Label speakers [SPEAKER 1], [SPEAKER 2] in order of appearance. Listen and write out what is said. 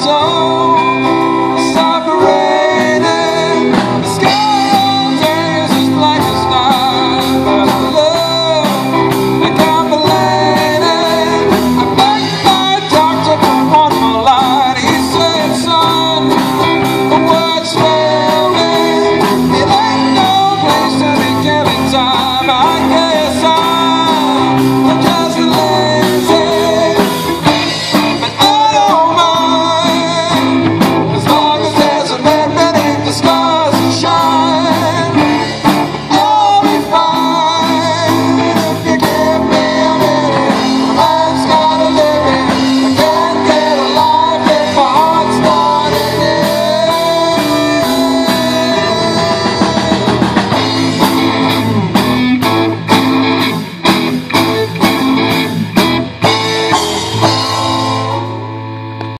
[SPEAKER 1] goes on.